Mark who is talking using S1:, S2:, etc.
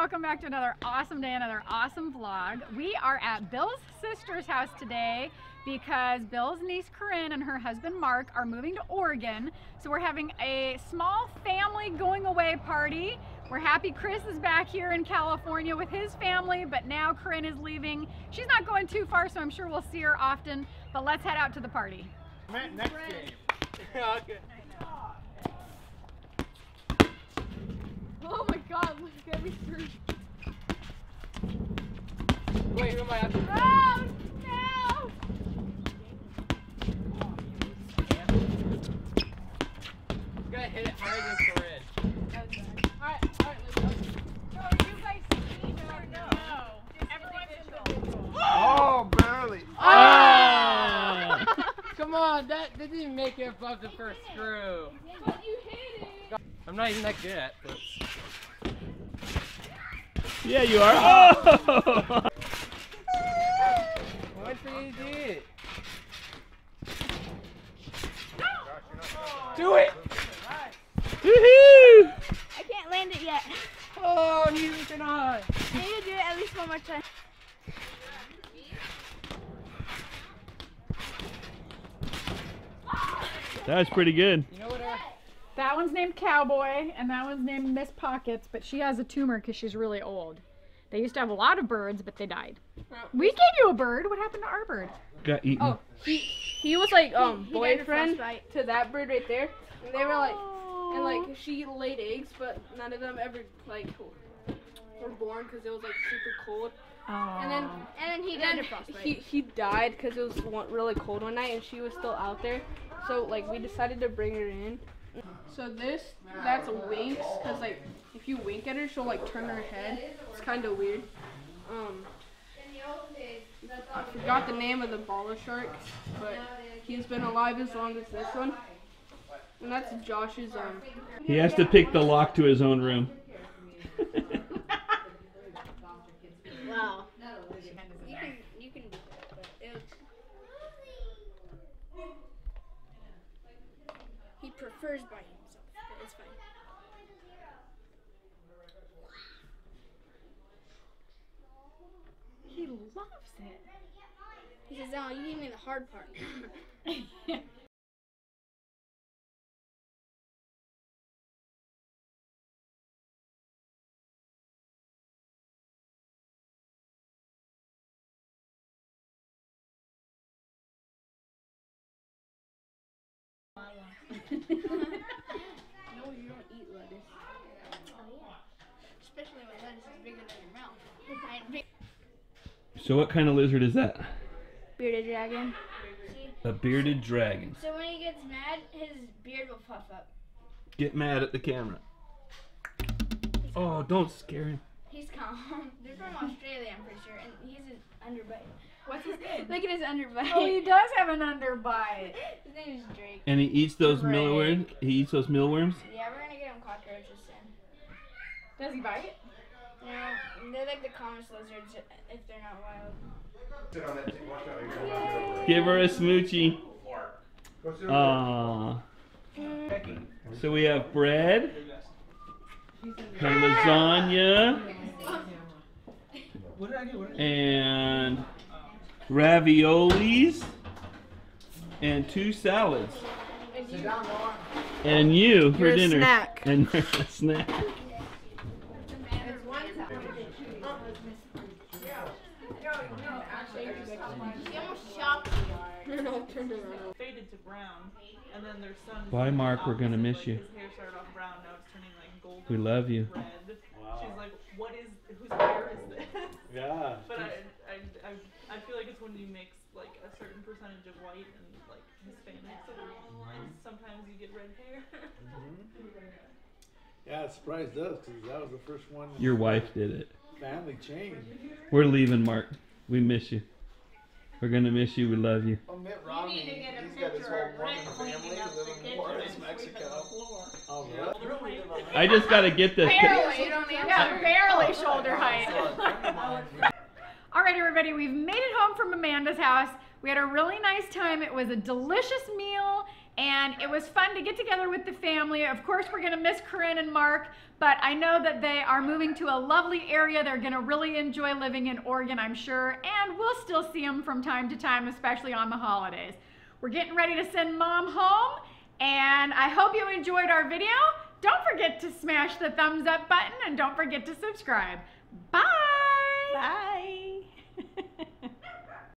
S1: welcome back to another awesome day, another awesome vlog. We are at Bill's sister's house today because Bill's niece Corin and her husband Mark are moving to Oregon. So we're having a small family going away party. We're happy Chris is back here in California with his family, but now Corin is leaving. She's not going too far, so I'm sure we'll see her often, but let's head out to the party.
S2: Next game. okay.
S1: Oh my god, look at me through.
S2: Wait, who am I after?
S1: Oh no!
S2: I'm gonna hit it harder than Corin.
S1: Alright, alright, let's go. So you guys see or no? Everyone's individual.
S3: Oh, barely.
S2: Oh! oh. Come on, that, that didn't make it above the first screw.
S1: But you hit it!
S2: I'm not even that good at this.
S4: Yeah, you are. Oh!
S2: Why for you do it? Do it!
S4: Woohoo!
S5: I can't land it yet.
S2: Oh, neither can I.
S5: I need to do it at least one more time.
S4: That was pretty good.
S2: You know what? I,
S1: That one's named Cowboy, and that one's named Miss Pockets, but she has a tumor because she's really old. They used to have a lot of birds, but they died. We gave you a bird. What happened to our bird?
S4: Got eaten.
S6: Oh, he he was like um
S5: He died
S6: boyfriend to that bird right there, and they were like, and like she laid eggs, but none of them ever like were born because it was like super cold. And then
S5: And then he
S6: and
S5: died
S6: then he he died because it was really cold one night, and she was still out there. So like we decided to bring her in. So this that's a winks because like if you wink at her, she'll like turn her head. It's kind of weird. Um. I forgot the name of the baller shark, but he's been alive as long as this one. And that's Josh's um
S4: He has to pick the lock to his own room.
S5: wow. You can you can do that, but it was... He prefers by himself, but it's fine.
S1: he loves it.
S5: He says, "Oh, you gave me the hard part."
S6: No, you don't eat lettuce.
S5: Especially when lettuce is bigger than your mouth. And
S4: So what kind of lizard is that?
S5: Bearded dragon.
S4: A bearded dragon.
S5: So when he gets mad, his beard will puff up.
S4: Get mad at the camera. Oh, don't scare him.
S5: He's calm. They're from Australia, I'm pretty sure, and he's an underbite.
S1: What's his name?
S5: Look at his underbite.
S1: Oh, he does have an underbite.
S5: his name is Drake.
S4: And he eats those
S1: Drake.
S4: mealworms. He eats those mealworms.
S5: Yeah, we're gonna get him cockroaches soon.
S1: Does he bite?
S5: No, they're like the commonest lizards if they're not wild.
S3: Sit on that thing. Watch out. You're gonna knock it over.
S4: Give her a smoochie.
S3: Go
S4: Aww.
S5: Mm.
S4: So we have bread, and lasagna, and raviolis, and two salads. And you for
S6: You're a
S4: dinner.
S6: snack.
S4: And you're a snack.
S5: Almost chopped
S6: no, turned around.
S7: faded to brown, and then their son.
S4: Bye, Mark. We're gonna miss you.
S7: His hair started off brown, now it's turning like golden.
S4: We love you.
S7: Red. She's like, what is? Whose hair is this?
S3: Yeah.
S7: But I, feel like it's when you mix like a certain percentage of white and like Hispanic, so mm-hmm. sometimes you get red hair. Mm-hmm.
S3: Yeah, it's surprised us because that was the first one.
S4: Your wife did it.
S3: family change.
S4: We're leaving, Mark. We miss you. We're gonna miss you. We love you.
S3: Oh, Mitt Romney, he's got his whole Mormon family living in Juarez, Mexico. Oh, really?
S4: I just gotta get this.
S1: Barely. Yeah, barely shoulder height. Oh, All right, everybody, we've made it home from Amanda's house. We had a really nice time. It was a delicious meal, And it was fun to get together with the family. Of course, we're going to miss Corin and Mark, but I know that they are moving to a lovely area. They're going to really enjoy living in Oregon, I'm sure. And we'll still see them from time to time, especially on the holidays. We're getting ready to send mom home, and I hope you enjoyed our video. Don't forget to smash the thumbs up button and don't forget to subscribe. Bye!
S5: Bye.